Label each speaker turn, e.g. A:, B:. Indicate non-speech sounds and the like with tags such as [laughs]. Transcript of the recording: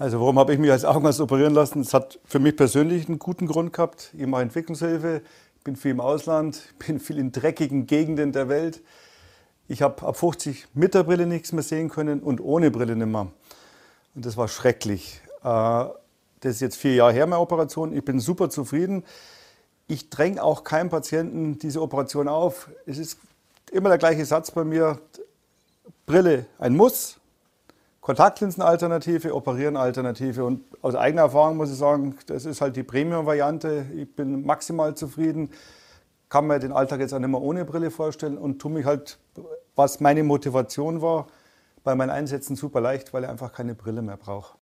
A: Also warum habe ich mich als Augenarzt operieren lassen? Es hat für mich persönlich einen guten Grund gehabt. Ich mache Entwicklungshilfe, bin viel im Ausland, [laughs] bin viel in dreckigen Gegenden der Welt. Ich habe ab 50 mit der Brille nichts mehr sehen können und ohne Brille nicht mehr. Und das war schrecklich. Äh, das ist jetzt vier Jahre her, meine Operation. Ich bin super zufrieden. Ich dränge auch keinem Patienten diese Operation auf. Es ist immer der gleiche Satz bei mir. Brille ein Muss, Kontaktlinsenalternative, Operieren-Alternative. Und aus eigener Erfahrung muss ich sagen, das ist halt die Premium-Variante. Ich bin maximal zufrieden, kann mir den Alltag jetzt auch nicht mehr ohne Brille vorstellen und tue mich halt, was meine Motivation war, bei meinen Einsätzen super leicht, weil ich einfach keine Brille mehr brauche.